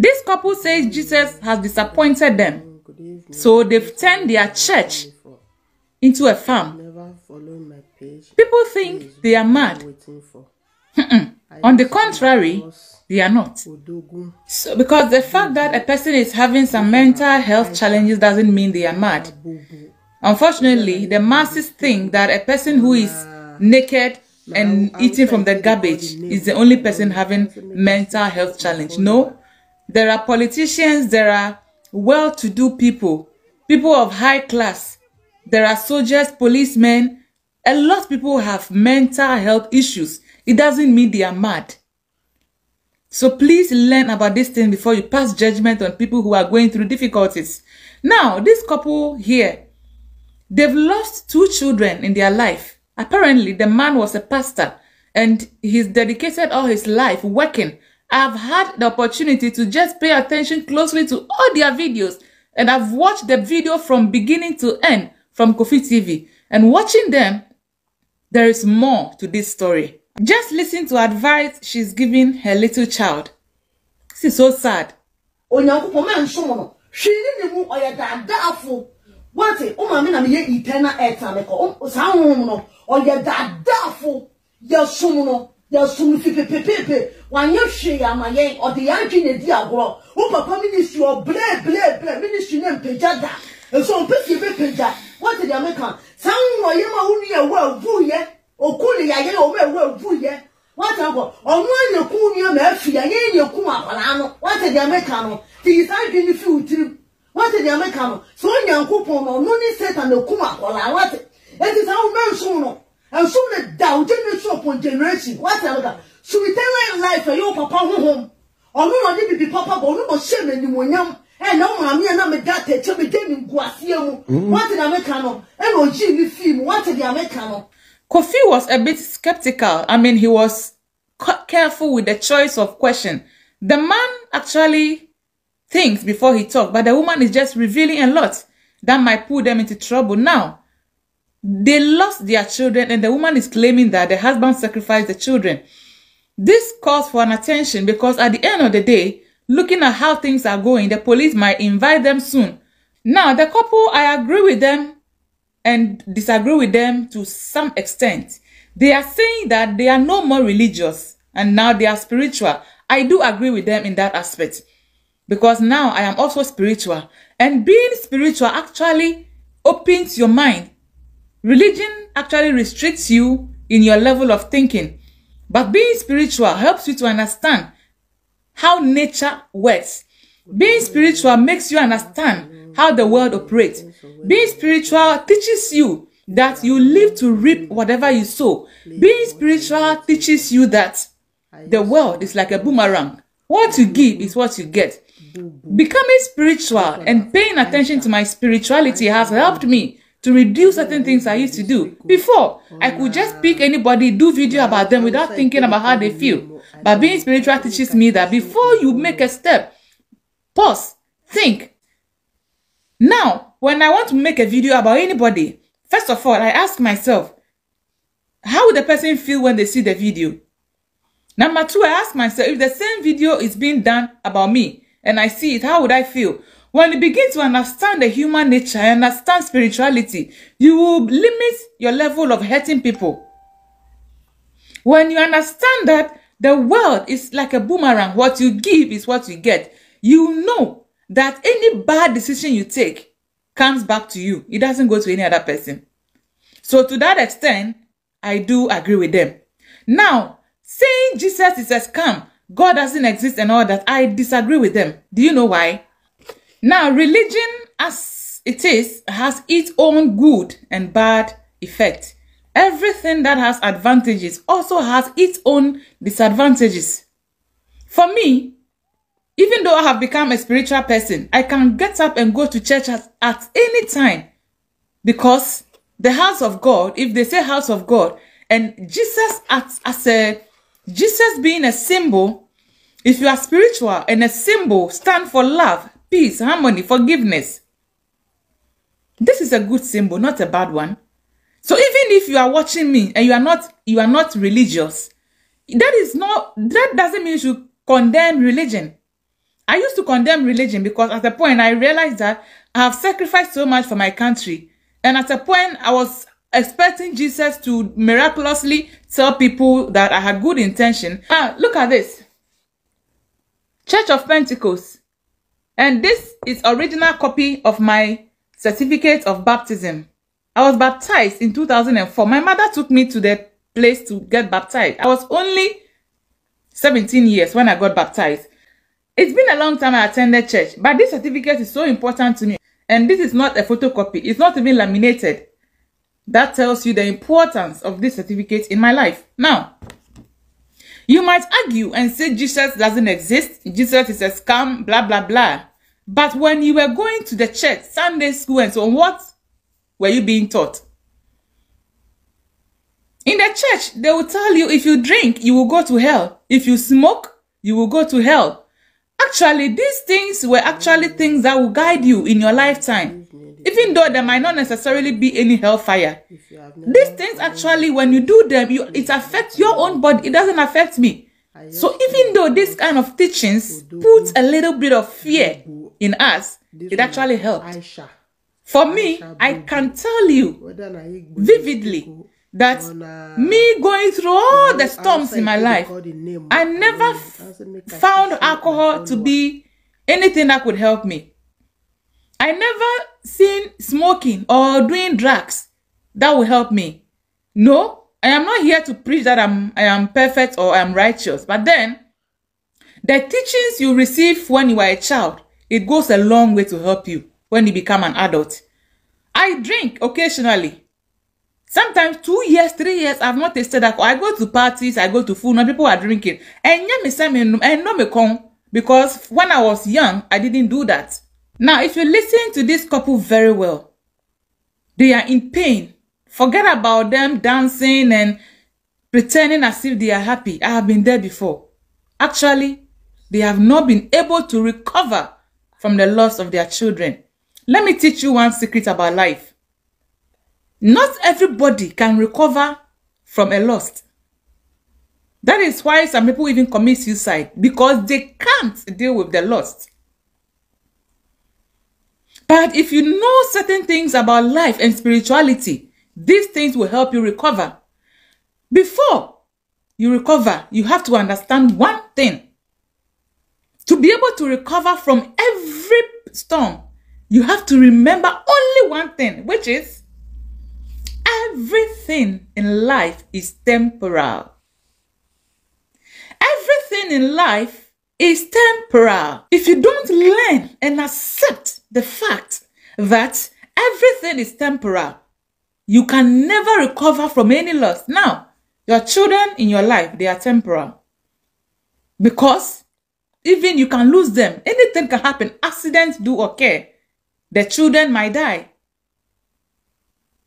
This couple says Jesus has disappointed them, so they've turned their church into a farm. People think they are mad. On the contrary, they are not. So, because the fact that a person is having some mental health challenges doesn't mean they are mad. Unfortunately, the masses think that a person who is naked and eating from the garbage is the only person having mental health challenge. No, there are politicians, there are well-to-do people, people of high class, there are soldiers, policemen. A lot of people have mental health issues. It doesn't mean they are mad. So please learn about this thing before you pass judgment on people who are going through difficulties. Now, this couple here, they've lost two children in their life. Apparently, the man was a pastor and he's dedicated all his life working. I've had the opportunity to just pay attention closely to all their videos and I've watched the video from beginning to end from Kofi TV. And watching them, there is more to this story. Just listen to advice she's giving her little child. This is so sad. yɛsom no yɛsom no fipepepepe wanyɛ hwee ama yɛn ɔde yɛn adwe na di agorɔ wo papa ministry ɔbleebleeble ministry ne mpagya da nso ɔmpɛ fie bɛpagya wate deɛ meka saa honhom ɔyɛ ma wo nua ɛwɔ avuyɛ oku ne yɛayɛ ɔma ɛwɔ avuyɛ wata nkɔ ɔno anya kun nua ma afi ya yɛn yɛ kun akwadaa no. Wata deɛ meka no te yi saa dwe ne fi wo tirim wata deɛ meka no sɛ onyankopɔn no ɔno ne satan na kum akwadaa wata eti saa wo nsom no nsom ne da o generation. Upon generation wata meka sumitɛnɛ life ɛyɛ wo papa honhom ɔno na ɔde bibi papa bɔ ɔno na ɔhyɛ me animonyam ɛna wo maame a na me da atɛkyɛ me gye me nkuaseɛ mu wata deɛ meka no ɛna ɔgyee me. Fii mu wata deɛ meka no Kofi was a bit skeptical. I mean, he was ca- careful with the choice of question. The man actually thinks before he talks, but the woman is just revealing a lot. That might put them into trouble. Now, they lost their children, and the woman is claiming that the husband sacrificed the children. This calls for an attention because at the end of the day, looking at how things are going, the police might invite them soon. Now, the couple, I agree with them and disagree with them to some extent. They are saying that they are no more religious and now they are spiritual. I do agree with them in that aspect because now I am also spiritual. And being spiritual actually opens your mind. Religion actually restricts you in your level of thinking. But being spiritual helps you to understand how nature works. Being spiritual makes you understand how the world operates. Being spiritual teaches you that you live to reap whatever you sow. Being spiritual teaches you that the world is like a boomerang. What you give is what you get. Becoming spiritual and paying attention to my spirituality has helped me to reduce certain things I used to do. Before, I could just pick anybody, do video about them without thinking about how they feel. But being spiritual teaches me that before you make a step, pause, think. Now, when I want to make a video about anybody, first of all, I ask myself, how would the person feel when they see the video? Number two, I ask myself, if the same video is being done about me and I see it, how would I feel? When you begin to understand the human nature and understand spirituality, you will limit your level of hurting people. When you understand that the world is like a boomerang, what you give is what you get, you know that any bad decision you take comes back to you. It doesn't go to any other person. So to that extent, I do agree with them. Now, saying Jesus is a scam, God doesn't exist and all that, I disagree with them. Do you know why? Now, religion as it is has its own good and bad effect. Everything that has advantages also has its own disadvantages. For me, even though I have become a spiritual person, I can get up and go to church at, at any time because the house of God, if they say house of God, and Jesus as, as a Jesus being a symbol, if you are spiritual and a symbol stand for love, peace, harmony, forgiveness. This is a good symbol, not a bad one. So even if you are watching me and you are not you are not religious, that is not that doesn't mean you should condemn religion. I used to condemn religion because at a point I realized that I have sacrificed so much for my country. And at a point I was expecting Jesus to miraculously tell people that I had good intention. Ah, look at this. Church of Pentecost. And this is original copy of my certificate of baptism. I was baptized in 2004. My mother took me to the place to get baptized. I was only 17 years when I got baptized. It's been a long time I attended church, but this certificate is so important to me. And this is not a photocopy. It's not even laminated. That tells you the importance of this certificate in my life. Now, you might argue and say Jesus doesn't exist. Jesus is a scam, blah, blah, blah. But when you were going to the church, Sunday school and so on, what were you being taught? In the church, they will tell you if you drink, you will go to hell. If you smoke, you will go to hell. Actually, these things were actually things that will guide you in your lifetime. Even though there might not necessarily be any hellfire. These things actually, when you do them, you it affects your own body. It doesn't affect me. So even though this kind of teachings put a little bit of fear in us, this it actually helped. Aisha, For me, I can tell you whether na Igbo, vividly that me going through all the storms in my life, call the name, I never f- doesn't make I found alcohol to be anything that could help me. I never seen smoking or doing drugs that will help me. No, I am not here to preach that I'm I am perfect or I'm righteous. But then the teachings you receive when you are a child, it goes a long way to help you when you become an adult. I drink occasionally. Sometimes two years, three years, I've not tasted alcohol. I go to parties, I go to food, and people are drinking. And yeah, me say me no- me come because when I was young, I didn't do that. Now, if you listen to this couple very well, they are in pain. Forget about them dancing and pretending as if they are happy. I have been there before. Actually, they have not been able to recover from the loss of their children. Let me teach you one secret about life. Not everybody can recover from a loss. That is why some people even commit suicide because they can't deal with the loss. But if you know certain things about life and spirituality, these things will help you recover. Before you recover, you have to understand one thing. To be able to recover from every storm, you have to remember only one thing, which is everything in life is temporal. Everything in life is temporal. If you don't learn and accept the fact that everything is temporal, you can never recover from any loss. Now, your children in your life, they are temporal. Because even you can lose them. Anything can happen. Accidents do occur. The children might die.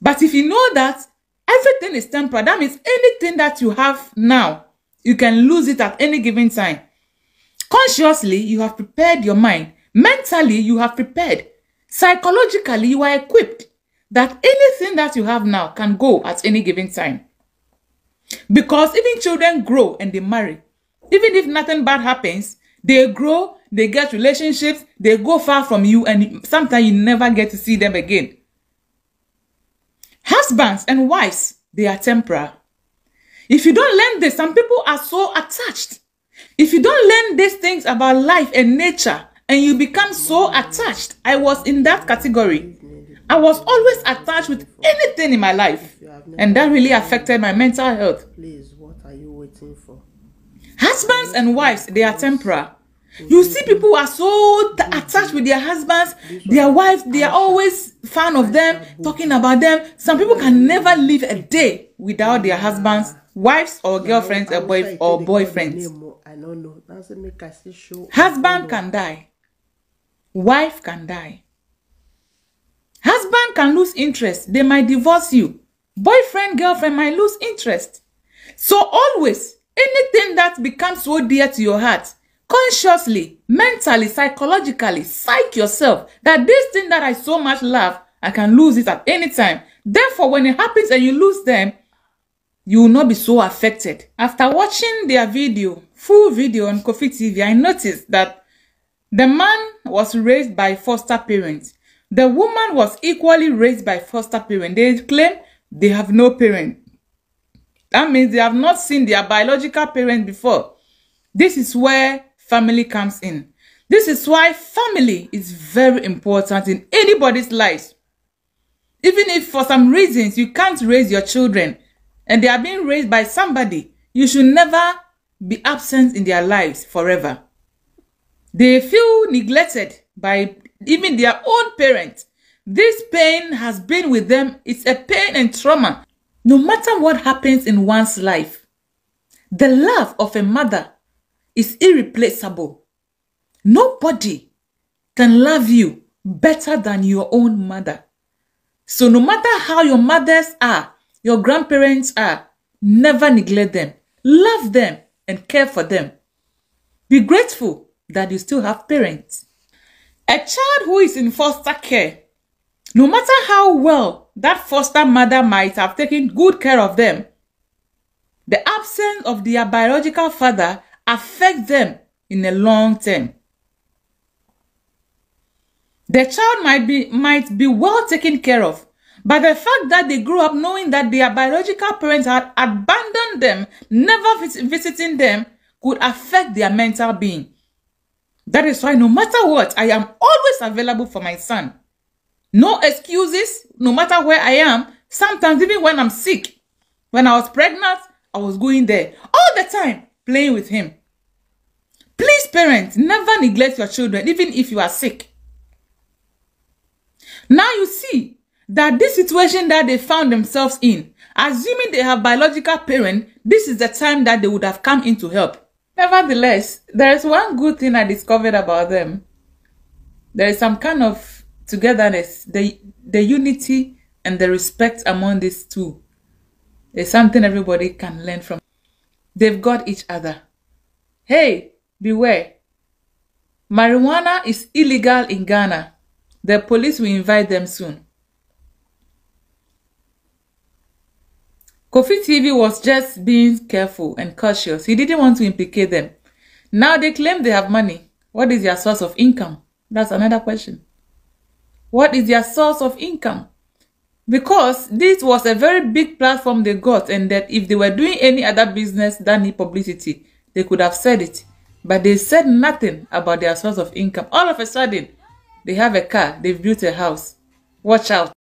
But if you know that everything is temporal, that means anything that you have now, you can lose it at any given time. Consciously, you have prepared your mind. Mentally, you have prepared. Psychologically, you are equipped that anything that you have now can go at any given time. Because even children grow and they marry. Even if nothing bad happens, they grow, they get relationships, they go far from you, and sometimes you never get to see them again. Husbands and wives, they are temporal. If you don't learn this, some people are so attached. If you don't learn these things about life and nature, and you become so attached, I was in that category. I was always attached with anything in my life. And that really affected my mental health. Please, what are you waiting for? Husbands and wives, they are temporal. You see, people are so t- attached with their husbands, their wives, they are always fan of them, talking about them. Some people can never live a day without their husbands, wives, or girlfriends, or, boy, or boyfriends. Husband can die, wife can die. Husband can lose interest, they might divorce you. Boyfriend, girlfriend might lose interest. So always, anything that becomes so dear to your heart, consciously, mentally, psychologically, psych yourself that this thing that I so much love, I can lose it at any time. Therefore, when it happens and you lose them, you will not be so affected. After watching their video, full video on Kofi TV, I noticed that The man was raised by foster parents. The woman was equally raised by foster parents. They claim they have no parent. That means they have not seen their biological parent before. This is where family comes in. This is why family is very important in anybody's life. Even if for some reasons you can't raise your children and they are being raised by somebody, you should never be absent in their lives forever. They feel neglected by even their own parents. This pain has been with them. It's a pain and trauma. No matter what happens in one's life, the love of a mother is irreplaceable. Nobody can love you better than your own mother. So no matter how your mothers are, your grandparents are, never neglect them. Love them and care for them. Be grateful that you still have parents. A child who is in foster care, no matter how well that foster mother might have taken good care of them, the absence of their biological father affects them in the long term. The child might be might be well taken care of, but the fact that they grew up knowing that their biological parents had abandoned them, never vis visiting them, could affect their mental being. That is why no matter what, I am always available for my son. No excuses, no matter where I am. Sometimes even when I'm sick. When I was pregnant, I was going there all the time, playing with him. Please, parents, never neglect your children, even if you are sick. Now you see that this situation that they found themselves in, assuming they have biological parent, this is the time that they would have come in to help. Nevertheless, there is one good thing I discovered about them. There is some kind of togetherness, the, the unity and the respect among these two. is something everybody can learn from. They've got each other. Hey, beware. Marijuana is illegal in Ghana. The police will invite them soon. Kofi TV was just being careful and cautious. He didn't want to implicate them. Now they claim they have money. What is their source of income? That's another question. What is their source of income? Because this was a very big platform they got and that if they were doing any other business that need publicity, they could have said it. But they said nothing about their source of income. All of a sudden, they have a car, they've built a house. Watch out.